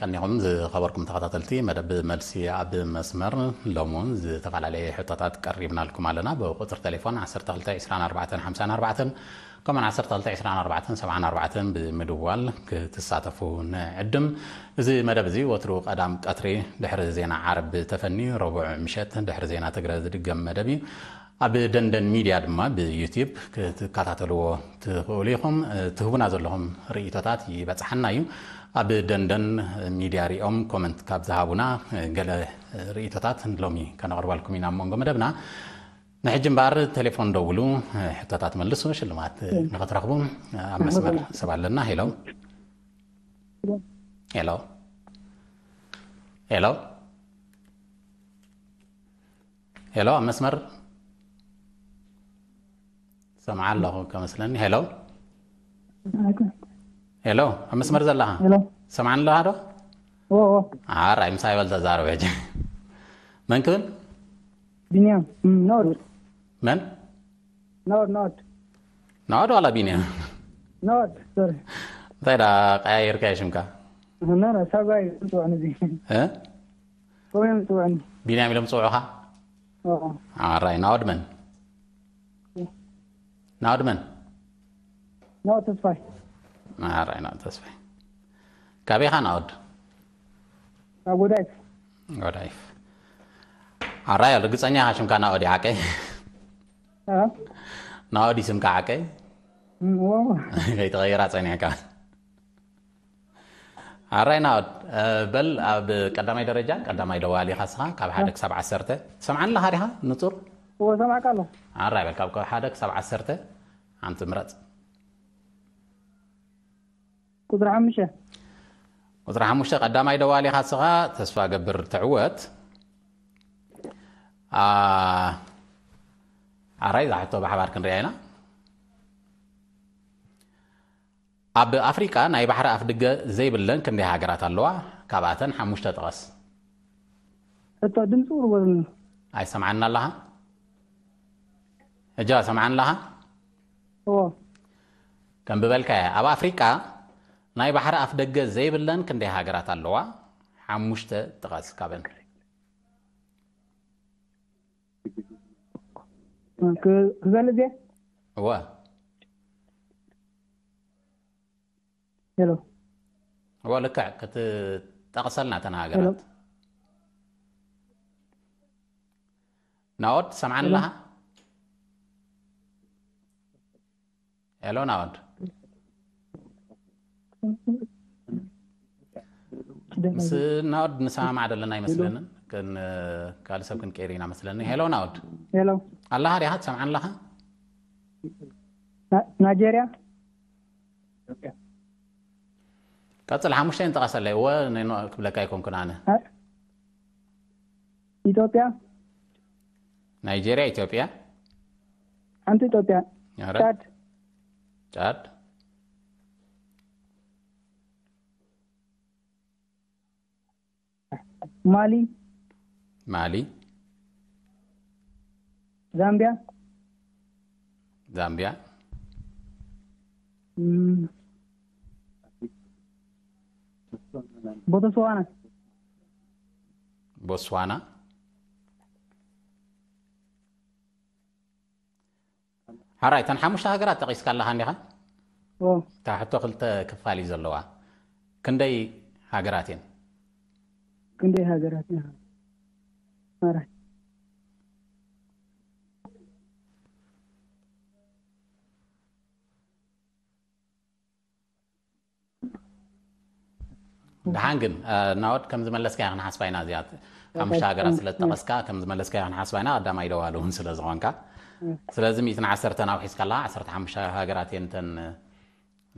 كنيغم خبركم ተኸታተልቲ መደብ መልሲ ኣብ መስመር ሎሙን ዝተፈላለዩ ሕቶታት ቀሪብና ልኩም ኣለና ብቁፅር ቴሌፎን 122454 ከምኡን 122474 ብምድዋል ክትሳተፉ ንዕድም እዚ መደብ እዚ ወትሩ ቀዳም ቀትሪ ድሕሪ ዜና ዓርብ ተፈኒ ረቡዕ ምሸት ድሕሪ ዜና ትግረ ዝድገም መደብ እዩ ኣብ ደንደን ሚድያ ድማ ብዩቲብ ክትከታተልዎ ትኽእሉ ኢኹም ትህቡና ዘለኹም ርእቶታት ይበፅሓና እዩ ኣብ ደንደን ሚድያ ሪኦም ኮመንት ካብ ዝሃቡና ገለ ርእቶታት ሎሚ ከነቕርበልኩም ኢና መንጎ መደብና ንሕጂ እምበር ቴሌፎን ደውሉ ሕቶታት መልሱ ሽልማት ንኽትረኽቡ ኣብ መስመር ሰብ ኣለና ሄሎ ሄሎ ሄሎ ሄሎ ኣብ መስመር ሰምዓ ኣለኹ ከመስለኒ ሄሎ ሄሎ ኣብ መስመር ዘለኻ ሰምዓን ኣለኻ ዶ ዓራይ ምሳ ይበል ተዛረበ ጀ መን ክብል ቢንያም ኖድ መን ኖድ ኖድ ኖድ ዋላ ቢንያም ኖድ ሶሪ እንታይ ዳ ቀያየርካ የሽምካ ሳጓይ ምፅውዕኒ እዚ ከምኡ እዮም ፅውዕኒ ቢንያም ኢሎም ፅውዑኻ ዓራይ ናወድ መን ናወድ መን ናወድ ተስፋይ ማራይና ተስፋይ ካበይኻ ናወድ ናብ ጎዳይፍ ጎዳይፍ ኣራይ ርግፀኛ ኢኻ ሽምካ ናኦዲ ዓቀይ ናኦዲ ስምካ ዓቀይ ከይተቐይራ ፀኒሕካ ኣራይ ናኦድ በል ኣብ ቀዳማይ ደረጃ ቀዳማይ ደዋሊ ኢኻ ስኻ ካብ ሓደ ክሳብ ዓሰርተ ሰምዓንላ ሃሪኻ ንፁር ሰማዕካ ኣሎ ኣራይ በል ካብ ሓደ ክሳብ ዓሰርተ ሓንቲ ምረፅ قدر عمشة قدر عمشة قدام أي دوالي خاصها تسفى قبر تعوت آه عريض حتى بحبار كن رأينا أب أفريقيا ناي بحر أفدق زي بلن كن دي هاقرات اللوع كاباتن حموش تتغس أتا دمسور وزن أي سمعنا لها أجا سمعنا لها هو كان ببالك أب أفريقيا ناي بحر اف دگه زيبلن كندي هاگرات اللوا حموشت تغاس كابن كزانزي وا هلو وا لكع كت تغسلنا تن هاگرات ناوت سمعنا لها هلو ناوت ምስ ናወድ ንሰማማዕ ዘለና ይመስለንን ግን ካልእ ሰብ ክንቀይር ኢና መስለኒ ሄሎ ናወድ ሄሎ ኣለኻ ዲኻ ትሰምዓን ኣለኻ ናጀርያ ቀፅል ሓሙሽተ ንጠቐሰለይ ወ ክብለካ ይኮንኩን ኣነ ኢትዮጵያ ናይጀርያ ኢትዮጵያ ሓንቲ ኢትዮጵያ ጫድ ጫድ مالي مالي زامبيا زامبيا بوتسوانا بوتسوانا هراي تنحمش هاجرات تقيس كلها هنيها تحت خلت كفالي زلوا كندي هاجراتين እንደ ሀገራት አራት ድሓን ግን ናወድ ከም ዝመለስካ ይኹን ሓስባይና እዚኣ ሓሙሽተ ሃገራት ስለ ዝጠቐስካ ከም ዝመለስካ ይኹን ሓስባይና ቀዳማይ ደዋል እውን ስለ ዝኾንካ ስለዚ 1ዓሰርተ ናብ ሒዝካ ኣላ 1ሓሙሽተ ሃገራት እየን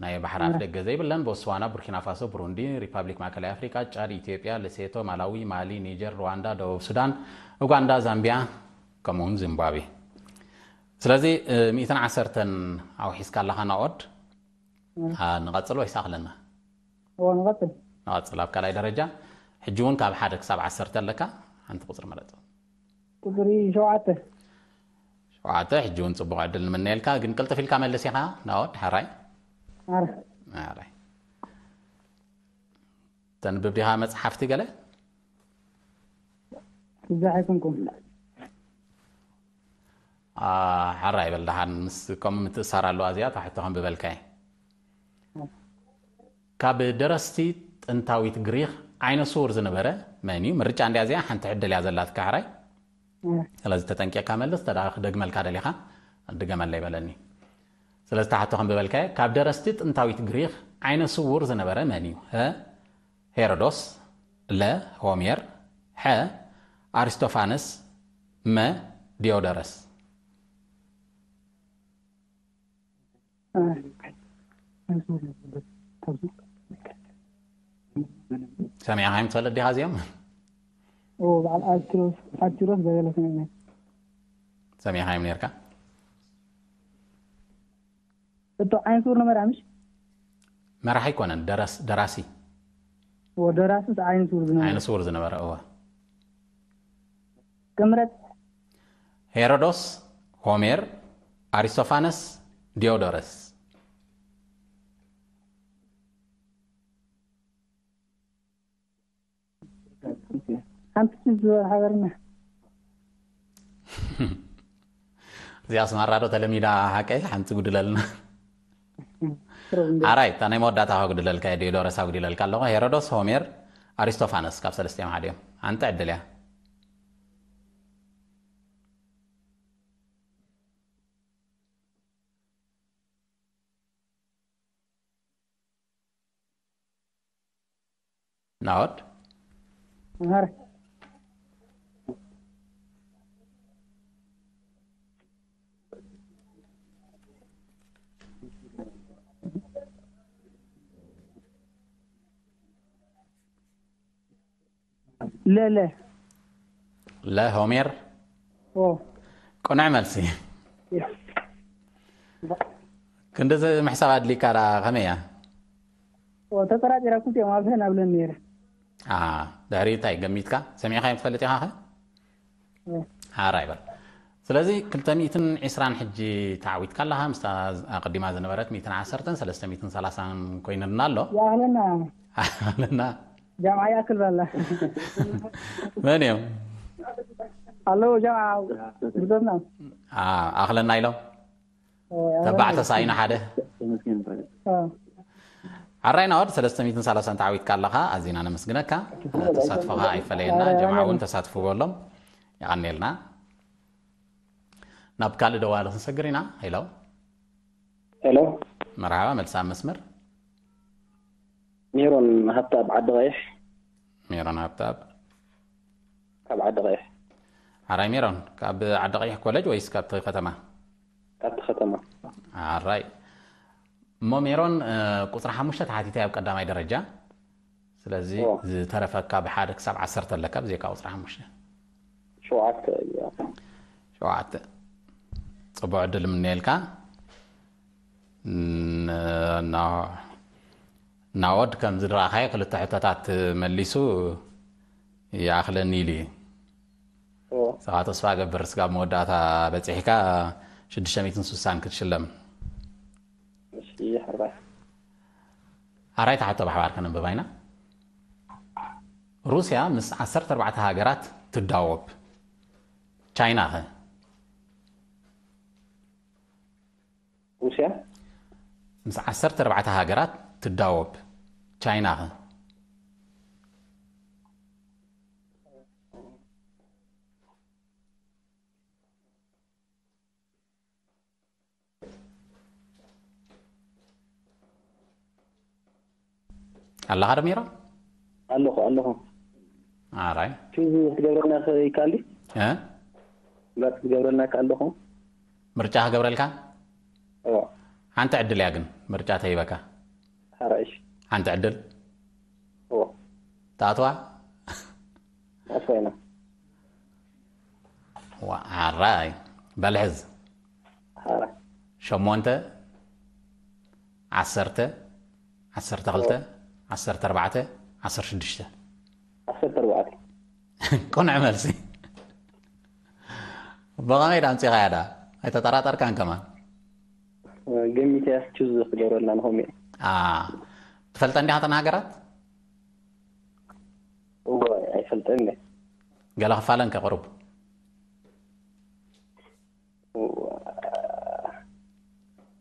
نایب بحر آفریقا گذاری بلند بوسوانا بورکینا فاسو بروندی ریپابلیک ماکلای آفریقا چاد ایتیپیا لسیتو مالاوی مالی نیجر رواندا دوب سودان اوگاندا زامبیا کامون زیمبابی سلزی میتونم عصرتن او حس کل خانه آد نقد سلوی ساخت لنا و نقد نقد سلاب کلای درجه حجون کاب حدک سب عصرتن لکه انت قدر مرد قدری جوعت جوعت حجون صبح عدل من نیل کا گنکلت فیل کامل لسیها نه آد ማራይ ተንብብ ዲኻ መፅሓፍቲ ገለ እዛ ኣይኮንኩም ሓራ ይበል ድሓን ምስ ከምኡ ምትእሳር ኣለዋ እዚኣ ታሕቶ ከንብበልካየ ካብ ደረስቲ ጥንታዊት ግሪክ ዓይነ ስውር ዝነበረ መን እዩ ምርጫ እንድያ እዚኣ ሓንቲ ሕደል እያ ዘላትካ ሕራይ ስለዚ ተጠንቂቕካ መልስ ተደ ክደግመልካ ደሊኻ ድገመላ ይበለኒ ስለ ዝተሓቶ ከም ብበልካየ ካብ ደረስቲ ጥንታዊት ግሪክ ዓይነ ስውር ዝነበረ መን እዩ ሀ ሄሮዶስ ለ ሆሜር ሐ አሪስቶፋነስ መ ዲዮደረስ ሰሚዕኻዮም ትፈልጥ ዲኻ እዚኦም ሰሚዕኻዮም ነርካ እቶ ዓይንሱር ነበረ ንመራምሽ መራሒ ኣይኮነን ደራሲ ደራሲ ዓይንሱር ዝነበረ ዓይንሱር ዝነበረ እወ ቅምረት ሄሮዶስ ሆሜር ኣሪስቶፋነስ ዲዮዶረስ ሓንቲ ዝበርሓበርና እዚኣ ስማራዶ ተለሚዳ ሃቀይ ሓንቲ ጉድለልና ኣራይት ኣነ መወዳእታ ከጉድለልካ የ ዲዮዶረስ ኣጉዲለልካ ኣለኹ ሄሮዶስ ሆሜር ኣሪስቶፋነስ ካብ ሰለስተዮም ሓደ እዮም ኣንተ ዕድል እያ ናወድ لا لا لا هومير او كون عمل سي كنت محسب هاد لي كارا غمية و تترى ديرا كنت يوم عبسين قبل النير اه داري تاي طيب، قميتك سميحة خايم تفلتي خاها ها آه، رايبر سلازي كنت ميتن عسران حجي تعويتك لها مستاز قديمة زنبرت ميتن عسرتن سلسة ميتن سلاسان كوين النالو يا أهلنا أهلنا جامعة ياكل بلا من يوم الو جامعة بزرنا اه اخلا نايلو تبعت ساينا حدا اه عرينا ورد 330 تعويت قال لها ازين انا مسجنك تصادفها اي فلينا جمعون تصادفوا بولم يعني لنا نبقى لدوار سنسجرنا هلو هلو مرحبا ملسام مسمر ميرون هطاب عبد غيح ميرون هطاب كاب عبد غيح عراي ميرون كاب عبد غيح كولج ويس كاب تغي ختمة كاب ختمة عراي ما ميرون آه، قطر حموشة تحتي تاب قدام أي درجة سلازي ترفا كاب حارك سبع سرت لك كاب زي كاوتر حموشة شو عت شو عت صبوع دل من نيلكا نا ናወድ ከም ዝረኣኻዮ ክልተ ሕቶታት መሊሱ ይኣኽለኒ ኢሉ እዩ ሰኻ ተስፋ ገበር ስጋብ መወዳእታ በፂሕካ 660 ክትሽለም ኣራይቲ ሓቶ ባሕባር ከነንብባ ኢና ሩስያ ምስ 14 ሃገራት ትዳወብ ቻይና ኸ ሩስያ ምስ 14 ሃገራት ትዳወብ ቻይና ኸ ኣለኻ ደሚራ ኣለኹ ኣለኹ ኣራይ ክትገብረልና ይከኣል ባት ክትገብረልና ኣለኹ ምርጫ ክገብረልካ ሓንቲ ዕድል እያ ግን ምርጫ ተሂበካ ሓራይሽ ሓንቲ ዕድል ተኣትዋ ዓራይ በል ሕዝ ሸሞንተ ዓሰርተ ዓሰርተ ክልተ ዓሰርተ ኣርባዕተ ዓሰርተ ሽዱሽተ ዓሰርተ ኣርባዕተ قنع ملسي بغامي دام سي غادا اي تطرا طركان كمان جميتي تشوز خدور لنا هم اه ክፈልጠኒ ሀተና ሃገራት ኣይፈልጠኒ ገለ ክፋለን ከቅርቡ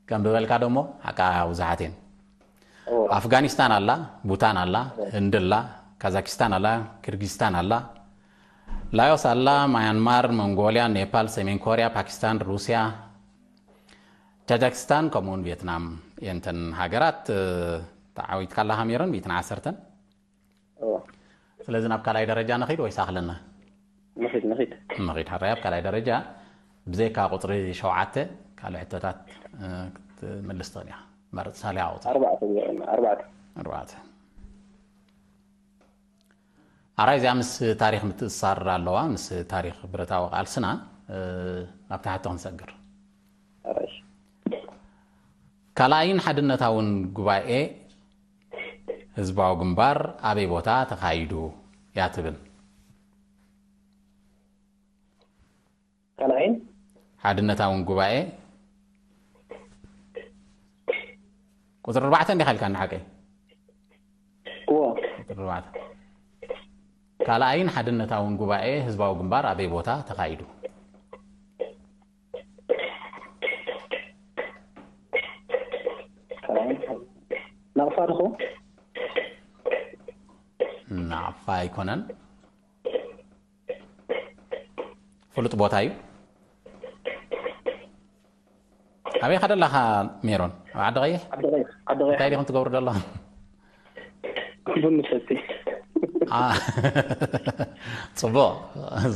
ከም ብበልካ ደሞ ሓቃ ውዛሓትን ኣፍጋኒስታን ኣላ ቡታን ኣላ ህንድ ኣላ ካዛኪስታን ኣላ ክርጊዝስታን ኣላ ላዮስ ኣላ ማያንማር መንጎልያ ኔፓል ሰሜን ኮርያ ፓኪስታን ሩስያ ታጃክስታን ከምኡውን ቪየትናም የንተን ሃገራት تعاويت كلا هاميرن بيتنا عسرتن سلازن أبقى لاي درجة نخيد ويسا خلنا نخيد نخيد نخيد حرية أبقى لاي درجة بزيكا قطري شوعاتي كالو حتتات من الاستغنية مرت سالي عوض أربعة أربعة أربعة أرأي زي أمس تاريخ متصار اللواء أمس تاريخ برتاوغ ألسنا أبتحتهم سجر أرأيش كلاين حدنا تاون قبائي ህዝባዊ ግንባር ኣበይ ቦታ ተካይዱ እያ ትብል ካልኣይን ሓድነታውን ጉባኤ ቁፅሪ ኣርባዕተ እንዲ ካልካ ንዓቀይ ካልኣይን ሓድነታውን ጉባኤ ህዝባዊ ግንባር ኣበይ ቦታ ተካይዱ ናቕፋ ፋድኹ فايكونن فلوت بوتاي أبي خد الله ميرون عاد غير عاد غير عاد غير تاي ديكم تقبر الله كل نفسي صبا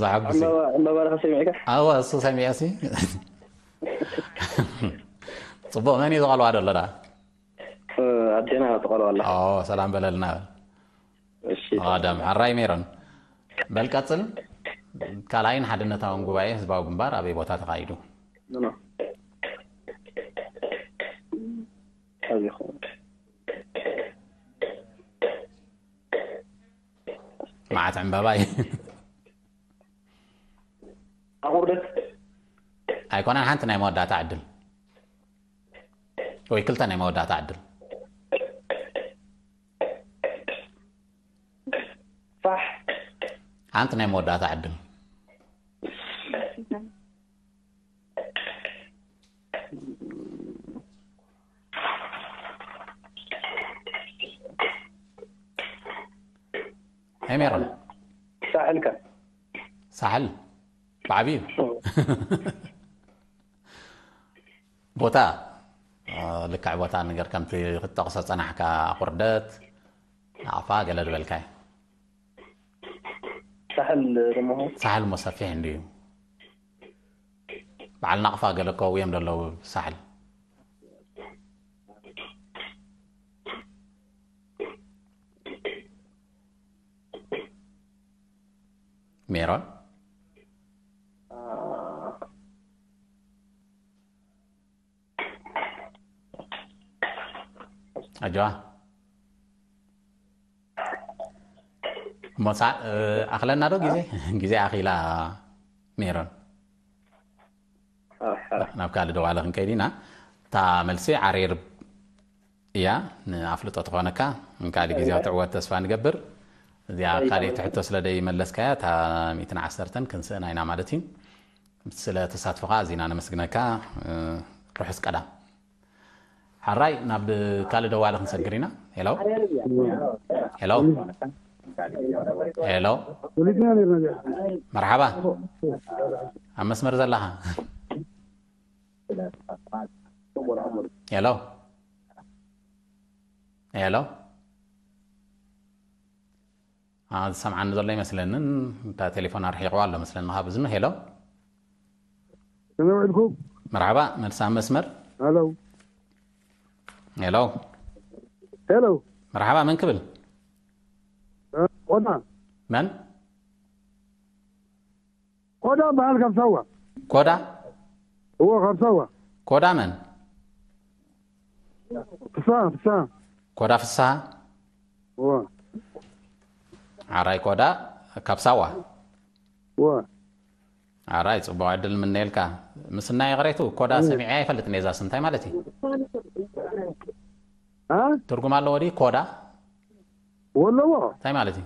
زعب سي ما بارك سمعك اه واه سو سامي ياسي صبا ماني زغلو عاد الله لا عدينا تقولوا الله اه سلام بلالنا ኣዳም ሓራይ ሜሮን በልቀፅል ካልኣይን ሓድነታውን ጉባኤ ህዝባዊ ግንባር ኣበይ ቦታ ተካይዱ ማዓት ዕምበባ እዩ ኣቁርደት ኣይኮነን ሓንቲ ናይ መወዳእታ ዕድል ወይ ክልተ ናይ መወዳእታ ዕድል أنت نعم ودا تعدم هاي ميرون سهل كان سهل بعبيب بوتا لك عبوتا نقر كم تي تقصص أنا حكا قردت عفا قلت كاي. ساحل دمه ساحل مسافه عندي بعلنا قفا قالك ويام دلو ساحل ميرا آه. أجوا مسا اخلا نادو غيزي غيزي اخيلا ميرون اه نبقى لدو على خنكيدينا تا ملسي عرير يا نافلو تطفانكا نكا لي غيزي تعوا تسفا نغبر زي اخالي تحتو سلا دي ملسكا تا 210 كنس اينا مالتي سلا تساتفقا زينا نمسكناكا روح اسقدا حراي نبقى لدو على خنسكرينا هلو هلو ሄሎ መርሓባ ኣብ መስመር ዘለኻ ሄሎ ሄሎ ዝሰምዓኒ ዘሎ ይመስለንን እንታ ቴሌፎን ኣርሒቑ ኣሎ መስለኒ ካብ እዝኑ ሄሎ ሰመውዒልኩም መርሓባ መልሲ ኣብ መስመር ሄሎ ሄሎ መርሓባ መን ክብል كودا من؟ كودا بهال خمسوة كودا هو خمسوة كودا من؟ فسا فسا كودا فسا هو عراي كودا كبسوة هو عراي صبوا عدل من نيلكا مسنا يغريتو كودا إيه. سمعي فلتني إذا سنتي مالتي ها ترجم الله ودي كودا والله እንታይ ማለት እዩ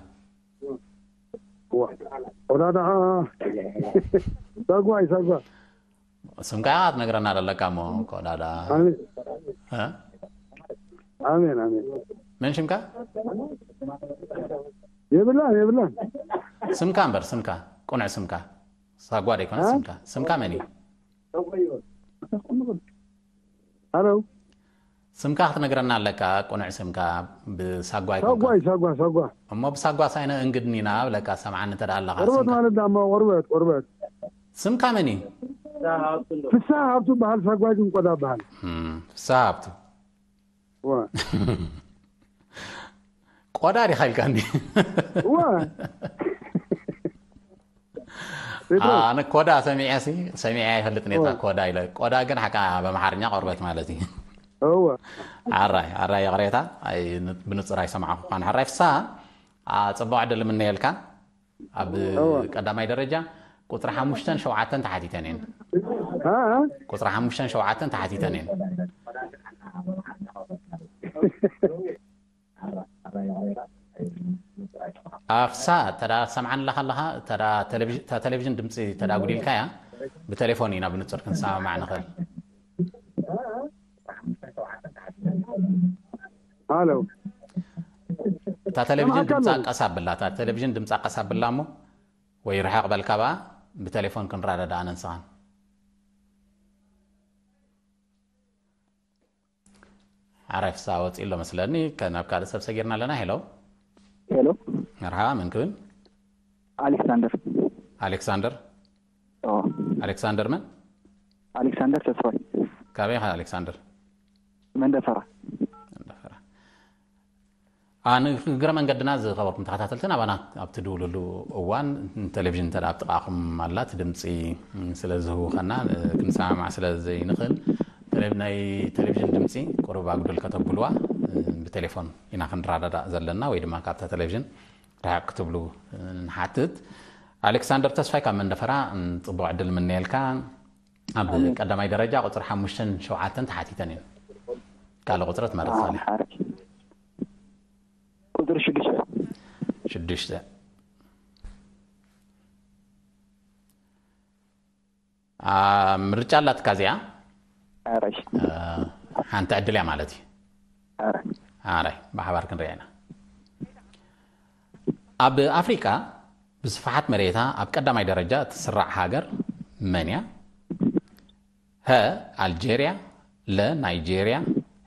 ወዳዳ ዳጓይ ሳጓ እሱም ጋ ትነግረናል። ለካሞ ከወዳዳ አሜን አሜን ምን ሽምካ የብላ የብላ ስምካ እምበር ስምካ ቁንዕ ስምካ ሳጓ ደይኮነ ስምካ ስምካ መን እዩ ሃሎ ስምካ ክትነግረና ኣለካ ቁኑዕ ስምካ ብሳጓ እሞ ብሳጓ ሳይነ እንግድኒ ኢና ብለካ ሰምዓኒ እንተ ኣለካርበት ማለት ዳ ቆርበት ቆርበት ስምካ መን እዩ ፍሳ ሃብቱ በሃል ሳጓይ ድንቆዳ በሃል ፍሳ ሃብቱ ቆዳ ዲኻ ኢልካ እንዲ ኣነ ኮዳ ሰሚዐ ሰሚዐ ይፈልጥ ኔታ ኮዳ ኢ ቆዳ ግን ሓካ በመሓርኛ ቆርበት ማለት እዩ ዓራይ ዓራይ የቕሬታ ብንፅር ኣይሰምዓ ኳን ዓራይ ፍሳ ፅቡቅ ዕድል የልካ ኣብ ቀዳማይ ደረጃ ቁፅሪ ሓሙሽተን ሸውዓተን ተሓቲተን እየን ቁፅሪ ሓሙሽተን ሸውዓተን ተሓቲተን እየን ኣፍሳ እተዳ ሰምዓን ኣለካ ኣለካ እታ ቴሌቭዥን ድምፂ ተዳ ጉዲልካ እያ ብቴሌፎን ኢና ብንፅር ክንሰማማዕ ንኽእል አለው እታ ቴሌቭዥን ድምፃ ቀሳብላ እታ ቴሌቭዥን ድምፃ ቀሳብላ እሞ ወይ ርሓቕ በልካ በኣ ብቴሌፎን ክንረዳዳ ኣነ ንስኻን ዓራይ ፍሳ ወፂ ኣሎ መስለኒ ናብ ካልእ ሰብ ሰጊርና ኣለና ሄሎ ሄሎ መርሓባ መን ክብል ኣሌክሳንደር ኣሌክሳንደር ኣሌክሳንደር መን ኣሌክሳንደር ተስፋይ ካበይ ኢኻ ኣሌክሳንደር መንደፈራ ኣነ እግረ መንገድና ዝኸበርኩም ተኸታተልትን ኣባና ኣብቲ ድውልሉ እዋን ቴሌቭዥን እንተ ኣብ ጥቓኹም ኣላ እቲ ድምፂ ስለ ዝህቡኸና ክንሰማማዕ ስለ ዘይንኽእል ናይ ቴሌቭዥን ድምፂ ቁርብ ኣጉድል ከተብልዋ ብቴሌፎን ኢና ክንረዳዳእ ዘለና ወይ ድማ ካብታ ቴሌቭዥን ርሕቅ ክትብሉ ንሓትት ኣሌክሳንደር ተስፋይ ካብ መንደፈራ ፅቡቅ ዕድል ምንኤልካ ኣብ ቀዳማይ ደረጃ ቁፅሪ ሓሙሽተን ሸውዓተን ተሓቲተን እዩ ካልእ ቁፅረት መረፅ ቁጥር ሽዱሽተ ሽዱሽተ ምርጫ አላትካ እዚኣ ኣራይ ሓንቲ ዕድል እያ ማለት እዩ ኣራይ ብሓባር ክንሪአ ኢና ኣብ ኣፍሪቃ ብስፍሓት መሬታ ኣብ ቀዳማይ ደረጃ እትስራዕ ሃገር መን እያ ሀ ኣልጀርያ ለ ናይጀርያ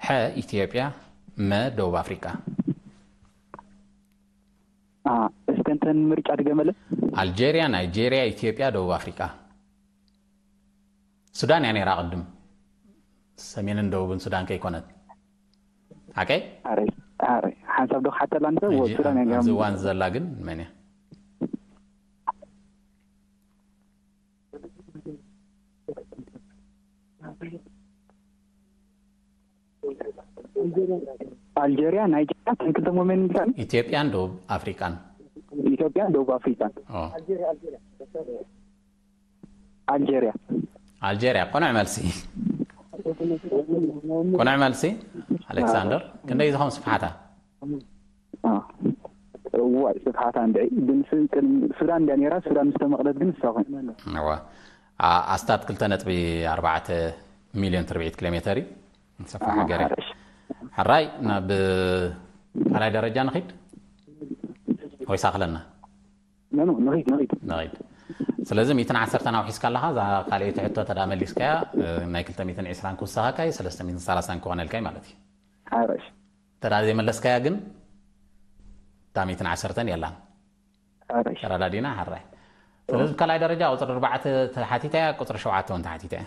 ሐ ኢትዮጵያ መ ደቡብ ኣፍሪቃ እስከንተን ምርጫ ድገመለ አልጄሪያ፣ ናይጄሪያ፣ ኢትዮጵያ፣ ደቡብ አፍሪቃ፣ ሱዳን ያ ነራ ቅድም ሰሜንን ደቡብን ሱዳን ከይኮነት ሓቀይ ሓንሳብ ዶ ሓተላ ንተ ዘላ ግን መን እያ Thank you. አልጄሪያ፣ ናይጄሪያ ክንክንተሞ መን ይልታኒ ኢትዮጵያን ደቡብ አፍሪካን ኢትዮጵያን ደቡብ አፍሪካን አልጄሪያ አልጄሪያ ቆንዕ መልሲ ቆንዕ መልሲ ኣሌክሳንደር ክንደይ ዝኸም ስፍሓታ ዋይ ስፍሓታ እንድዒ ሱዳን እንዳ ነራ ሱዳን ምስተመቕለት ግን ንሳ ኮይኑ ዋ ኣስታት 2 ነጥቢ 4 ሚሊዮን ትርብዒት ኪሎ ሜተር እዩ ስፋሕ ገር حراي نا ب على درجه نخيت وي ساخلنا نو نريد نريد نريد سلازم يتن عسرتنا وحيس كالها ذا قال يتعطى تدا مليسكايا نايكل تميتن عسران كوساها كاي سلازم تميتن سالسان كوانا الكاي مالتي عرش ترى زي ما لسكايا جن تاميتن عسرتن يلا عرش ترى لدينا حراي سلازم كالاي درجة وطر ربعة تحاتي تايا قطر شوعات تون تحاتي تايا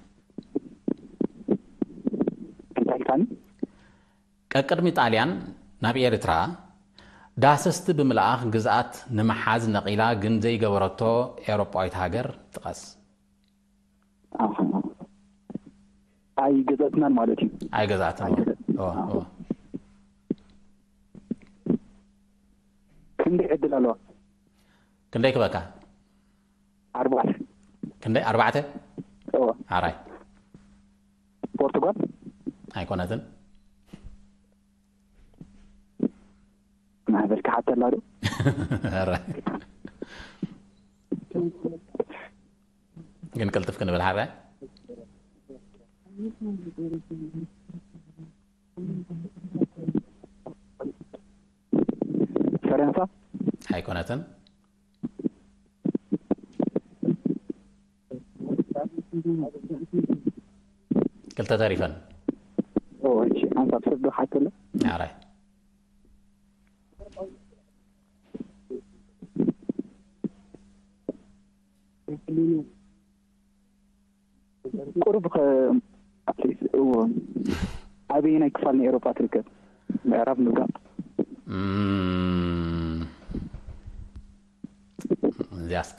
كأكرم إيطاليان نبي إريترا داسست بملأخ جزات نمحاز نقيلا جنزي جورتو أوروبا يتهاجر تقص أي جزات مالتي أي جزات أوه أوه كندي عدل ألو كندي كبكا أربعة كندي أربعة أوه عراي بورتغال أي كونتن ማሕበር ክሓት ኣላ ዶ ግን ቅልጥፍ ክንብል ሓራይ ፈረንሳ ኣይኮነትን ክልተ ተሪፈን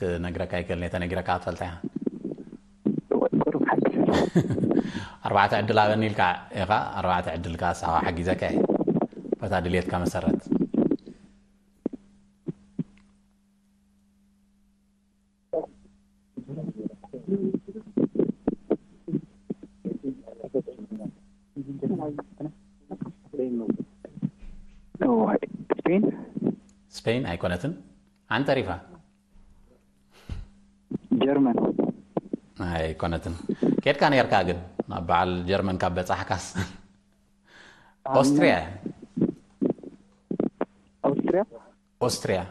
ክነግረካ ይክእልኒ ተነጊረካ ትፈልታ ኣርባዕተ ዕድል ኣበኒ ኢልካ ኢኻ ኣርባዕተ ዕድልካ ስኻ ሓጊዘካ እየ በታ ድልትካ መሰረት ስፔን ኣይኮነትን ኣንጠሪፋ ኣይኮነትን ኬድካ ነርካ ግን ናብ በዓል ጀርመን ካብ በፃሕካስ ኦስትሪያ ኦስትሪያ ኦስትሪያ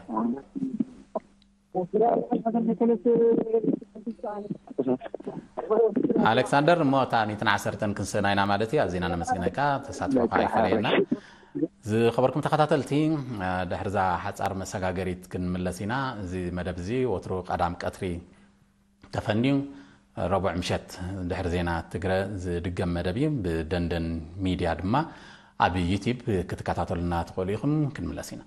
ኣሌክሳንደር እሞ እታ ኒትን ዓሰርተን ክንስእና ኢና ማለት እዩ ኣዝና ነመስግነካ ተሳትፎካ ይፈለየና ዝኸበርኩም ተኸታተልቲ ድሕርዛ ሓፃር መሰጋገሪት ክንምለስ ኢና እዚ መደብ እዚ ወትሩ ቀዳም ቀትሪ ተፈንዩ ربع مشت دحر زينا تقرا دقم مدبي بدندن ميديا دما ابي يوتيوب كتكاتاتو لنا تقول يخن كن ملاسينا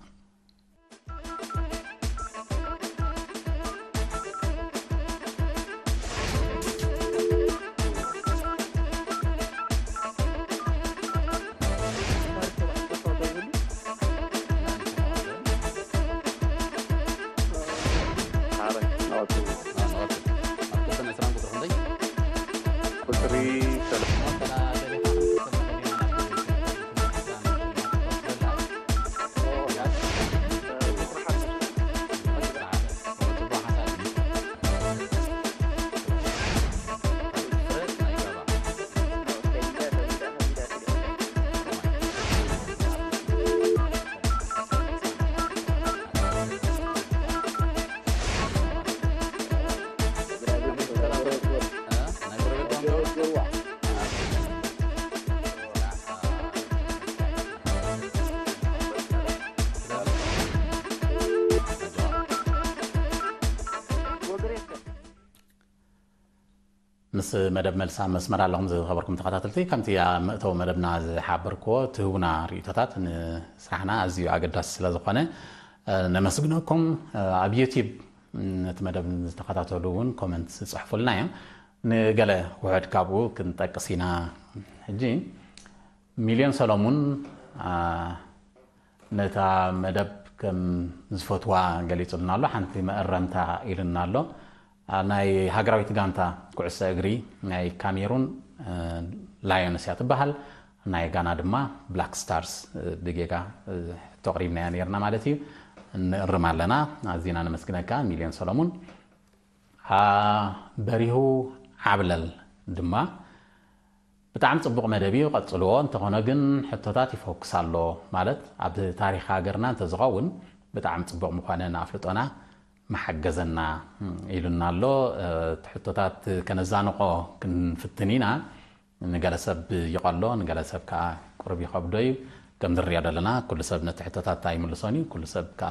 ምስ መደብ መልሲ ኣብ መስመር ኣለኹም ዝኸበርኩም ተኸታተልቲ ከምቲ ኣብ ምእተው መደብና ዝሓበርክዎ ትህቡና ርእቶታት ንስራሕና ኣዝዩ ኣገዳሲ ስለ ዝኾነ ነመስግነኩም ኣብ ዩቲብ ነቲ መደብ ዝተኸታተሉ እውን ኮመንት ዝፅሕፉልና እዮም ንገለ ውሕድ ካብኡ ክንጠቅስ ኢና ሕጂ ሚልዮን ሰሎሙን ነታ መደብ ከም ዝፈትዋ ገሊፁልና ኣሎ ሓንቲ መእረምታ ኢሉና ኣሎ ናይ ሃገራዊት ጋንታ ኩዕሶ እግሪ ናይ ካሜሩን ላዮነስ እያ ትበሃል ናይ ጋና ድማ ብላክ ስታርስ ብጌጋ ተቕሪብናያ ነርና ማለት እዩ ንእርም ኣለና ኣዝና ነመስግነካ ሚልዮን ሰሎሙን በሪሁ ዓብለል ድማ ብጣዕሚ ፅቡቅ መደብ እዩ ቀፅልዎ እንተኾነ ግን ሕቶታት ይፈኩስ ኣሎ ማለት ኣብ ታሪክ ሃገርና እንተዝኸውን ብጣዕሚ ፅቡቅ ምኳነ ንኣፍልጦና محجزنا يلنا لو تحطتات كنزانقو كن فتنينا نجلسب يقلو نجلسب كا قرب يخبدوي كم دري لنا كل سبب نتحطتات تايم لسوني كل سبب كا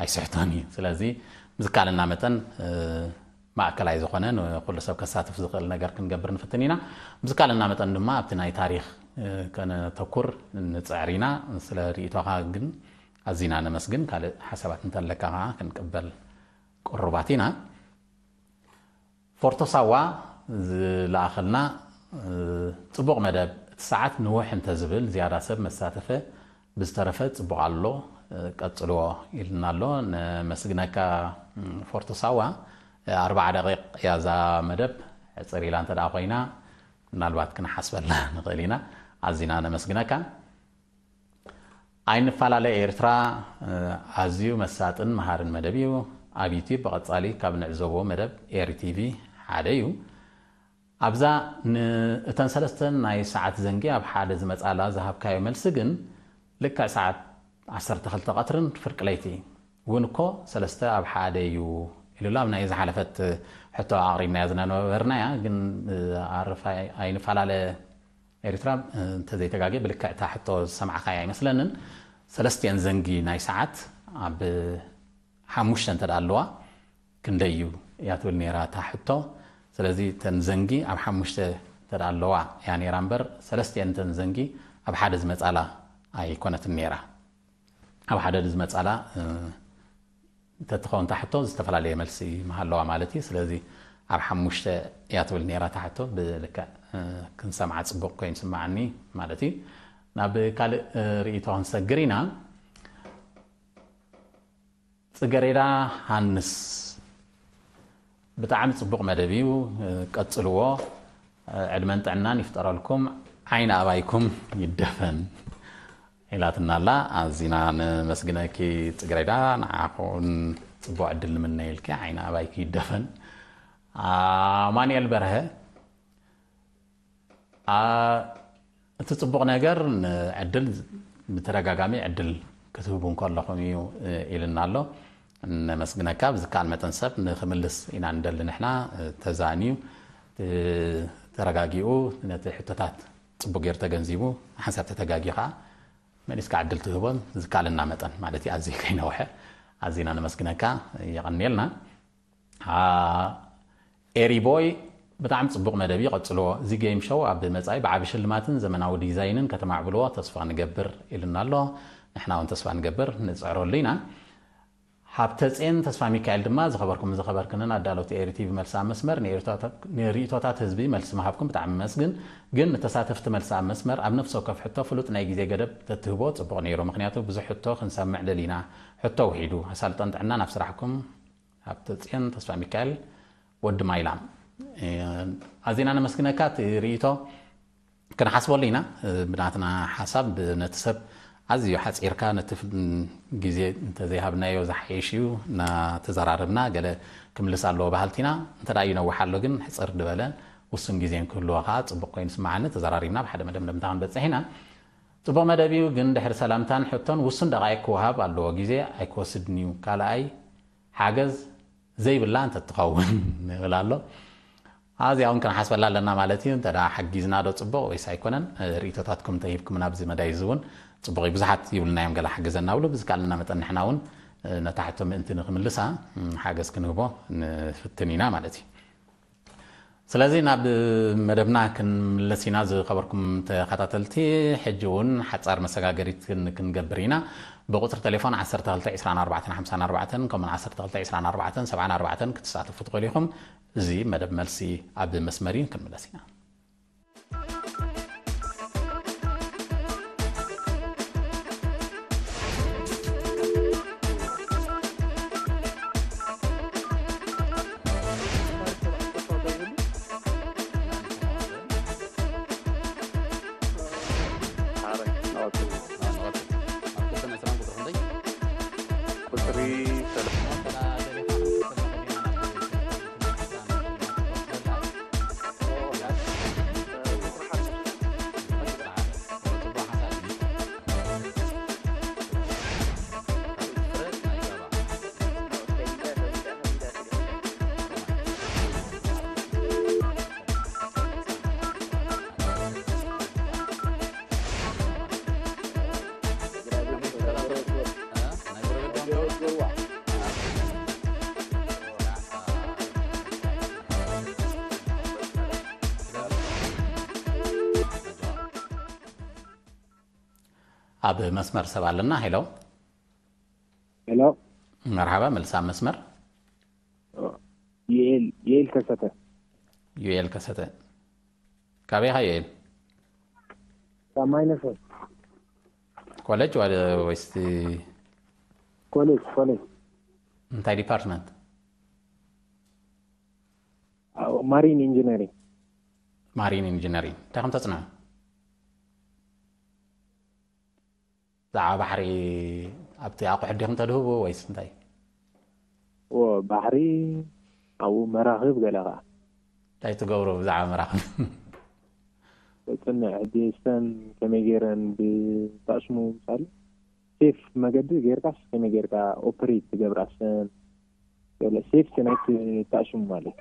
اي سيحتاني سلازي مزكالنا متن ما أكل عايز خانة وكل سبب كسات في ذقل نجار كن جبرن فتنينا بس قال النامت أنه ما أبتناي تاريخ كان تكر نتعرينا سلا ريتوها جن ازینا نمسگن کال حسابات نتر لکه ها کن قبل قرباتی نه فرتو سوا لآخر نه طبق مدب ساعت نوح انتزبل زیاد سب مساتفه بسترفت بعلو قتلوا إلنا لون مسجنا كا فورت سوا أربع دقائق يا زا مدب تصير لان تدعوينا نالبات كنا حسب الله نغلينا عزينا نمسجنا كا ኣይንፈላለየ ኤርትራ ኣዝዩ መሳጥን መሃርን መደብ እዩ ኣብ ዩቲብ ብቐጻሊ ካብ ንዕዘቦ መደብ ኤርቲቪ ሓደ እዩ ኣብዛ እተን ሰለስተን ናይ ሰዓት ዘንጊ ኣብ ሓደ ዝመፃላ ዝሃብካዮ መልሲ ግን ልክዕ ሰዓት 12 ቀትርን ፍርቂ ለይቲ እውን እኮ ሰለስተ ኣብ ሓደ እዩ ኢሉላ ኣብ ናይ ዝሓለፈት ሕቶ ኣቕሪብናያ ዝነበርናያ ግን ኣርፋ ኣይንፈላለየ ኤርትራ እንተዘይተጋግየ ብልክዕታ ሕቶ ዝሰማዕካያ ኣይመስለንን ሰለስተን ዘንጊ ናይ ሰዓት ኣብ ሓሙሽተ እንተ ኣለዋ ክንደይ እዩ እያ ትብል ነራ እታ ሕቶ ስለዚ ተን ዘንጊ ኣብ ሓሙሽተ እንተ ኣለዋ እያ ነራ እምበር ሰለስተን እንተን ዘንጊ ኣብ ሓደ ዝመፃላ ኣይኮነትን ነራ ኣብ ሓደ ዝመፃላ እንተትኸውን ታሕቶ ዝተፈላለየ መልሲ መሃለዋ ማለት እዩ ስለዚ ኣብ ሓሙሽተ እያ ትብል ነራ ታሕቶ ብልክዕ كنسمع تسبق كين سمعني مالتي ناب كال ريتو هنسا جرينا تجرينا هنس بتعامل تسبق مدبيو قتلوا عدمان تعنا نفطر لكم عين أبايكم يدفن أن تنالا عزينا مسجنا كي تجرينا نعقون تبعد المنيل كعين أبايك يدفن آه ماني البرهه እቲ ፅቡቕ ነገር ንዕድል ብተደጋጋሚ ዕድል ክትህቡ ከለኹም እዩ ኢልና ኣሎ ነመስግነካ ብዝከኣል መጠን ሰብ ንክምልስ ኢና ንደሊ ንሕና ተዛንዩ ተረጋጊኡ ነቲ ሕቶታት ፅቡቅ ጌይሩ ተገንዚቡ ሓንሳብ ተተጋጊ ከዓ መሊስካ ዕድል ትህቦን ዝከኣልና መጠን ማለት እዩ ኣዝዩ ከይነውሐ ኣዝና ነመስግነካ የቐኒልና ኤሪቦይ بتعم صبغ مدبي قتلوه زي جيم شو عبد المزاي بعبش الماتن زمن عود ديزاينن كتم عبلوه تصفى نجبر إلنا الله نحنا وان تصفى نجبر نسعر لنا حابتس إن تصفى ميكايل دماز زي خبركم زي خبر كنا نادلو تيري تي في ملسا مسمر نيري توتا نيري توتا تزبي ملسا ما حبكم بتعم مسجن جن تساتف تملسا مسمر عم نفسه كف حتى فلوت نيجي زي جرب تتهبو صبغ نيرو مخنياتو بزح حتى خنسمع دلينا حتى وحيدو هسالت انت عنا نفس راحكم حابتس إن تصفى ميكايل ود مايلام ኣዝና ነመስግነካ ትርእቶ ክንሓስበሉ ኢና ብናትና ሓሳብ ነቲ ሰብ ኣዝዩ ሓፂርካ ነቲ ግዜ እንተዘይሃብናዮ ዝሓየሽ እዩ እናተዘራርብና ገለ ክምልስ ኣለዎ ባህልቲና እንተዳ እዩ ነዋሓሎ ግን ሕፅር ድበለ ውሱን ግዜ ክህልዎ ከዓ ፅቡቅ ኮይኑ ስማዓኒ ተዘራሪብና ብሓደ መደብ ደምታ ክንበፅሕ ኢና ፅቡቅ መደብ እዩ ግን ድሕሪ ሰላምታን ሕቶን ውሱን ደቃይ ክወሃብ ኣለዎ ግዜ ኣይክወስድን እዩ ካልኣይ ሓገዝ ዘይብላ እንተትኸውን ይብል ኣሎ ኣዚኣ ውን ክነሓስበላ ኣለና ማለት እዩ እንተ ሓጊዝና ዶ ፅቡቕ ወይስ ኣይኮነን ርእቶታትኩም እንተሂብኩም ናብዚ መዳይ እዚ እውን ፅቡቕ እዩ ብዙሓት ይብልና እዮም ገላ ሓገዘና ብሉ ብዝካልና መጠን ንሕና እውን ነታሕቶ ምእንቲ ንክምልሳ ሓገዝ ክንህቦ ንፍትን ኢና ማለት እዩ سلازي ناب مدبنا كن لسينا زي خبركم تخطاتلتي حجون حصار مسغاغريت كن كن جبرينا بقطر تليفون 13 24 54 كم 13 24 74 كتساتفوا تقوليهم زي مدب ملسي عبد المسمرين كن لسينا አብህ መስመር ሰብ አለና ሄሎ ሄሎ መርሃባ መልሳብ መስመር ዩኤል ዩኤል ከሰተ ዩኤል ከሰተ ካበይኻ ዩኤል ካብ ማይነሰብ ኮሌጅ ወይስ ኮሌጅ ኮሌጅ እንታይ ዲፓርትመንት ማሪን ኢንጂነሪንግ ማሪን ኢንጂነሪንግ እንታይ ከም ተፅንዑ ብዛዕባ ባሕሪ ኣብቲ ኣቑሑ ዲኹም ተድህቦ ወይስ እንታይ ባሕሪ ኣብኡ መራኽብ ገለ ከዓ እንታይ ትገብሮ ብዛዕባ መራኽብ ፅንዕ ድስተን ከመይ ገይረን ብጣዕሽሙ ምሳሊ ሴፍ መገዲ ጌርካስ ከመይ ጌርካ ኦፕሬት ትገብራሰን ገለ ሴፍ ናይቲ ጣዕሽሙ ማለት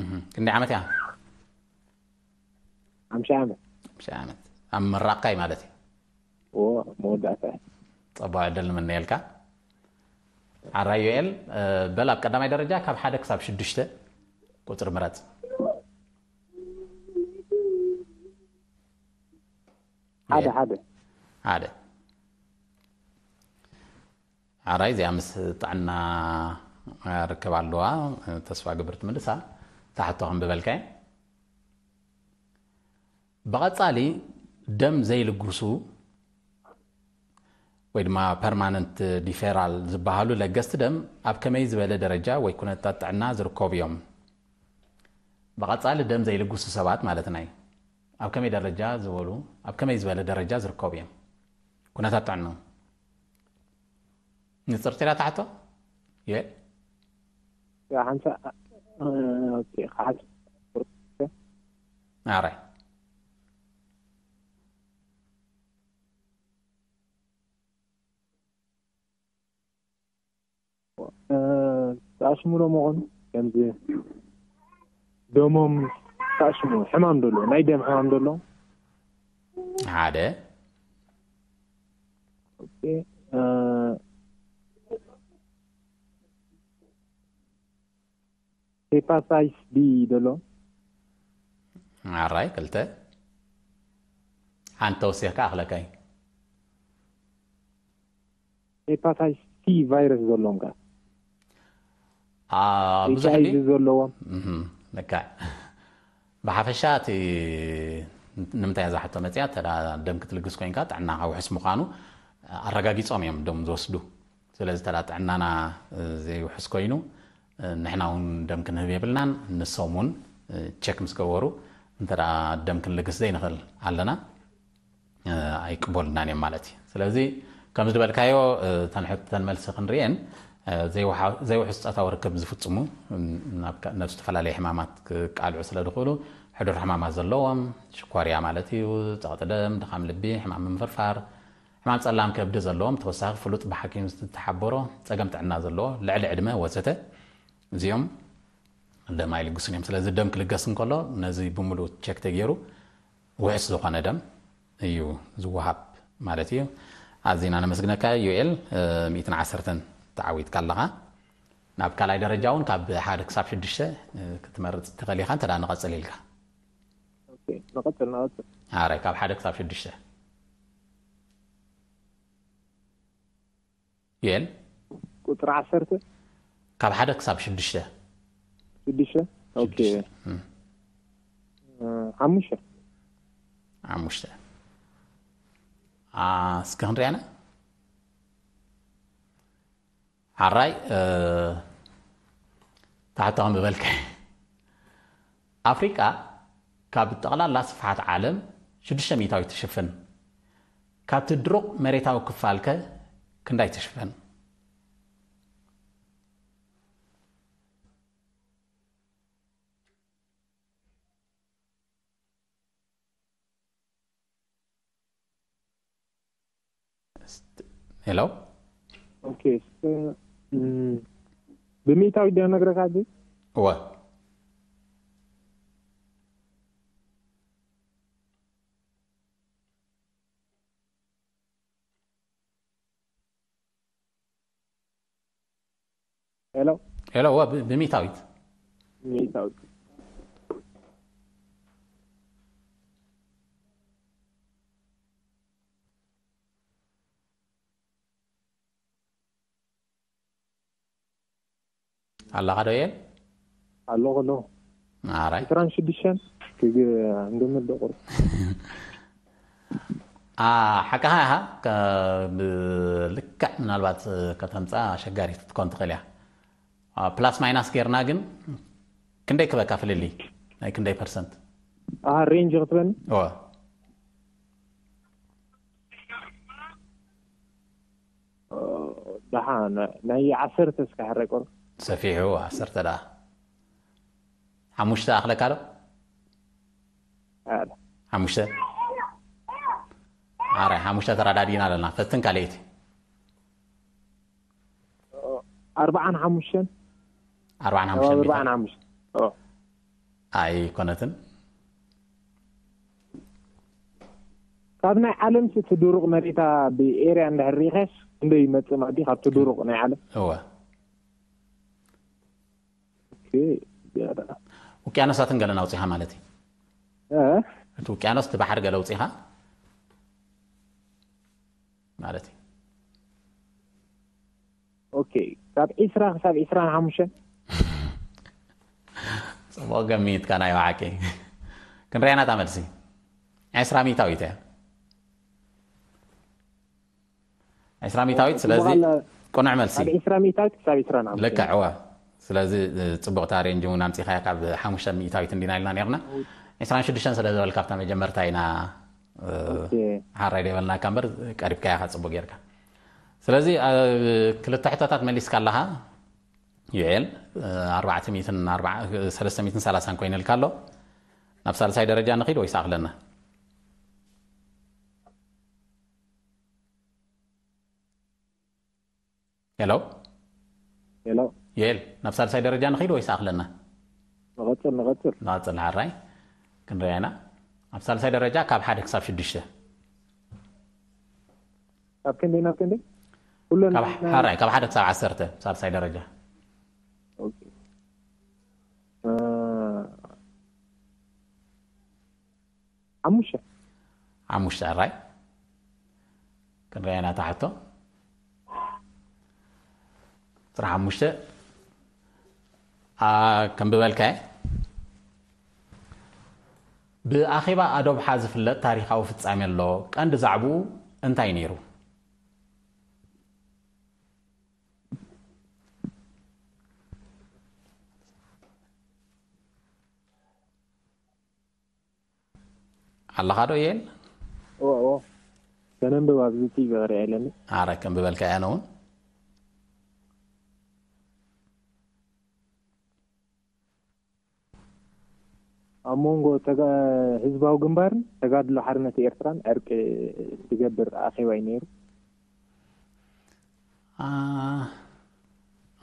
እዩ ክንደይ ዓመት እያ ሓምሻ ዓመት ሓምሻ ዓመት ኣብ ምራቕካይ ማለት እዩ መወዳእታይ ፅቡቅ ዕድል ምነየልካ ዓራዮኤል በል ኣብ ቀዳማይ ደረጃ ካብ ሓደ ክሳብ ሽዱሽተ ቁፅሪ ምረፅ ሓደ ሓደ ሓደ ዓራይ እዚኣ ምስ ጣዕና ርከብ ኣለዋ ተስፋ ግብርቲ ምልሳ ታሕቶ ከም ክንብበልካ ብቐፃሊ ደም ዘይልግሱ ወይ ድማ ፐርማነንት ዲፌራል ዝበሃሉ ለገስቲ ደም ኣብ ከመይ ዝበለ ደረጃ ወይ ኩነታት ጥዕና ዝርከቡ እዮም ብቐፃሊ ደም ዘይልግሱ ሰባት ማለትና እዩ ኣብ ከመይ ደረጃ ዝበሉ ኣብ ከመይ ዝበለ ደረጃ ዝርከቡ እዮም ኩነታት ጥዕኖ ንፅርጢራ ታሕቶ ይበል ሓንሳ ኣራይ تاع شمو لو مغن ከምዚ ደሞም ካእ ሽሙ ሕማም ደሎ ናይ ደም ሕማም ደሎ ሓደ ሄፓታይስ ቢ ደሎ ኣራይ ክልተ ሓንቲ ተወሲኽካ ኣኽለካይ ሄፓታይስ ሲ ቫይረስ ዘሎምካ ብዙሕ ዘለዎም ብሓፈሻ እቲ ንምንታይ ዛሕቶ መፅያ ተ ደም ክትልግስ ኮይንካ ጥዕና ኣውሕስ ምኳኑ ኣረጋጊፆም እዮም ዶም ዝወስዱ ስለዚ ተ ጥዕናና ዘይውሕስ ኮይኑ ንሕና ውን ደም ክንህብ የብልናን ንሶም ውን ቸክ ምስ ገበሩ እንተ ደም ክንልግስ ዘይንኽእል ኣለና ኣይቅበሉናን እዮም ማለት እዩ ስለዚ ከም ተንሕተን መልሲ ክንርአን ዘይውሕፀታዊ ርክብ ዝፍፅሙ ናብ ዝተፈላለየ ሕማማት ክቃልዑ ስለ ዝኽእሉ ሕዱር ሕማማት ዘለዎም ሽኮርያ ማለት እዩ ፀቕጢ ደም ድኻም ልቢ ሕማም ምፍርፋር ሕማም ፀላም ከብዲ ዘለዎም ተወሳኺ ፍሉጥ ብሓኪም ዝተሓበሮ ፀገም ጥዕና ዘለዎ ልዕሊ ዕድመ ወዘተ እዚኦም ደም ኣይልግሱን እዮም ስለዚ ደም ክልገስ እንከሎ ነዚ ብምሉእ ቸክ ተገይሩ ውሕስ ዝኾነ ደም እዩ ዝወሃብ ማለት እዩ ኣዝና ነመስግነካ ዩኤል 110 ተዓዊትካ ኣለኻ ናብ ካልኣይ ደረጃ እውን ካብ ሓደ ክሳብ ሽዱሽተ ክትመርፅ ትኽእል ኢኻ እንተ ንቐፅል ኢልካ ኣራይ ካብ ሓደ ክሳብ ሽዱሽተ ዩኤል ቁጥሪ ዓሰርተ ካብ ሓደ ክሳብ ሽዱሽተ ሽዱሽተ ኦኬ ሓሙሽተ ሓሙሽተ እስኪ ክንሪአና على الرأي أه... تحتهم أفريقيا كاب تغلى ጠቕላላ ስፍሓት ዓለም 6 ሚታዊ ትሽፍን كاب تدرق መሬታዊ ክፋል ከ ክንዳይ ትሽፍን ሄሎ ኦኬ Mm. Bimita widya nagra kaji? Wa. Hello. Hello, wa bimita wid. Bimita wid. አላቃ ዶ የን አለቆ ዶ አራይ ስራን ሽድሽን ክግ እንገምት ደቁር ሓቃኻ ኢኻ ብልክዕ ምናልባት ከተምፃ ኣሸጋሪት ትኮን ትኽእል እያ ፕላስ ማይናስ ጌርና ግን ክንደይ ክበካ ፍልሊ ናይ ክንደይ ፐርሰንት ሬንጅ ክትበኒ ድሓ ናይ ዓሰርተ ስካሕረ ቆርብ سفيه هو سرت له حمشت أخلك على حمشت أري حمشت ترى دارين على الناس فتن كليت أربعة حمشن أربعة حمشن أربعة حمشن أي كنتن طبعا علم ستدورق مريتا بإيريان الريخس عندي متى ما دي خاطر دورق نعلم هو ውቅያኖሳትን ገለና ኣውፅኻ ማለት እዩ እቲ ውቅያኖስ እቲ ባሕሪ ገለ ኣውፅኻ ማለት እዩ ኦኬ ካብ ዒስራ ክሳብ ዒስራን ሓሙሽተ ፅቡቅ ገሚትካ ናይ ባዓቂ ክንርያና ታ መልሲ ዒስራ ሚታዊት እያ ዒስራ ሚታዊት ስለዚ ቁኑዕ መልሲ ልክዕ ዋ ስለዚ ፅቡቕታ ሬንጅ እውን ኣምፂኻያ ካብ ሓሙሽተ ሚእታዊት እንዲና ኢልና ነርና 26 ስለ ዝበልካ ብታ መጀመርታ ኢና ሓራይ ደበልናካ እምበር ቀሪብካያ ካ ፅቡቅ ጌርካ ስለዚ ክልተ ሕቶታት መሊስካ ኣለኻ ዩኤል 330 ኮይኑ ኢልካ ኣሎ ናብ ሳልሳይ ደረጃ ንኽድ ወይ ሰኣክለና ሄሎ ሄሎ يل نفسر ساي درجة نخيل ويسع لنا نغتر نغتر نغتر العراي كن رينا نفسر ساي درجة كاب حدك صاف شدشة كاب كندي ناب كندي كلنا كاب حراي كاب حدك صاف عسرته صار ساي درجة عموشة عموشة الرأي كن رينا تحته صراحة عموشة كمبي بالك بأخيبا أدوب حازف اللت تاريخ أو فتسامي اللو كان دزعبو انتاي نيرو هل خادو يين؟ أوه أوه كنن بوابزتي بغري علاني عارك كمبي بالك أنا ኣብ መንጎ ህዝባዊ ግንባርን ተጋድሎ ሓርነት ኤርትራን ዕርቂ ዝገብር ኣኼባ እዩ ነይሩ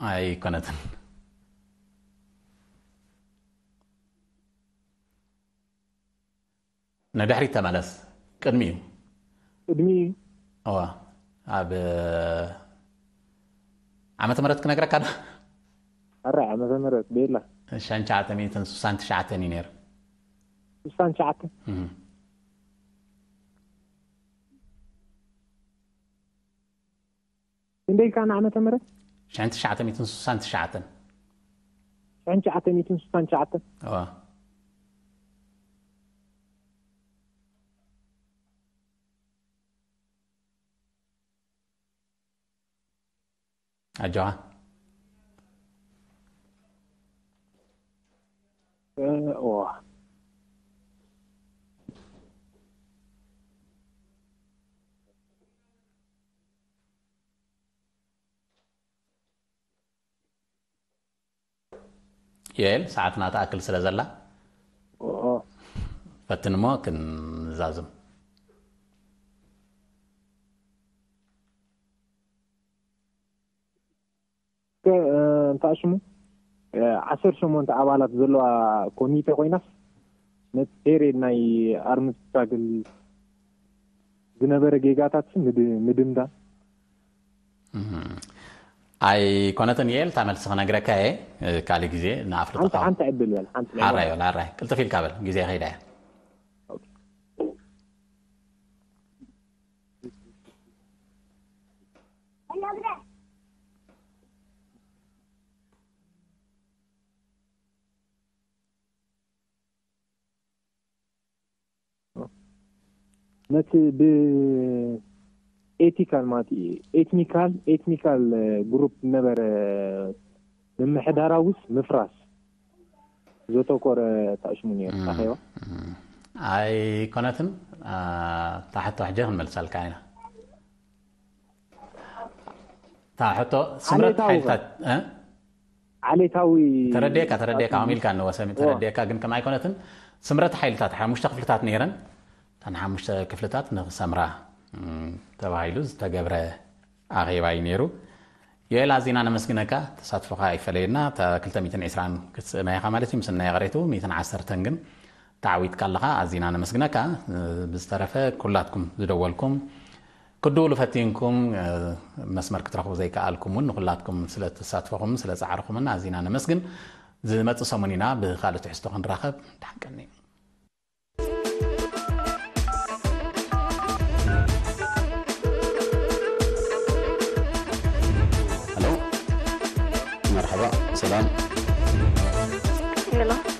ኣይኮነትን ንድሕሪት ተመለስ ቅድሚ እዩ ቅድሚ እዩ እዋ ኣብ ዓመተ ምህረት ክነግረካ ዶ ኣራይ ዓመተ ምህረት ብየላ 969 እዩ ነይሩ لسان شعبه من بين كان عامة تمرة؟ شعن تشعة ميتون سوسان تشعة شعن تشعة ميتون سوسان تشعة اوه أجوا أه اوه ይል ሰዓት ተኣክል አክል ስለዘላ ፈትን ሞ ክንዛዝም እንታይ ሽሙ ዓሰር ሸሞንተ ኣባላት ዘለዋ ኮሚቴ ኮይናስ ነቲ ፔሬድ ናይ ኣርሚ ዝነበረ ጌጋታት ምድምዳ ኣይኮነትን እየ እታ መልሲ ክነግረካ እየ ካሊእ ግዜ ንኣፍሪሓንቲ ዕድል ሓራዮ ሓራይ ቅልጥፍ ኢልካ በል ግዜ ከይዳ እያ ነቲ ኤቲካል ማለት እዩ ኤትኒካል ኤትኒካል ግሩፕ ዝነበረ ምምሕዳራዊስ ምፍራስ ዘተኮረ ታእሽሙ ነሩ ኣኸዋ ኣይኮነትን ታሕቶ ሕጀ ክንመልሰልካ ኢና ታሕቶ ስምረት ሓይልታት ዓሌታዊ ተረድየካ ተረድየካ ከምኡ ኢልካ ንወሰሚ ተረድየካ ግን ከማ ኣይኮነትን ስምረት ሓይልታት ሓሙሽተ ክፍልታት ነይረን እተን ሓሙሽተ ክፍልታት ንክሰምራ ተባሂሉ ዝተገብረ ኣኼባ እዩ ነይሩ ዮኤል ኣዜና ነመስግነካ ተሳትፎካ ይፈለየና 220 ክትስእና ኢኻ ማለት እዩ ምስ እናይ ቀሬቱ 110 ግን ተዓዊትካ ኣለካ ኣዚና ነመስግነካ ብዝተረፈ ኩላትኩም ዝደወልኩም ክድውሉ ፈቲንኩም መስመር ክትረኽቡ ዘይከኣልኩም እውን ንኩላትኩም ስለተሳትፈኹምን ስለ ፃዕርኹምን ኣዚና ነመስግን ዝመፅእ ሰሙን ኢና ብካልእ ትሕዝቶ ክንራኸብ ዳሓንቀኒ እዩ ഉണ്ടല്ലോ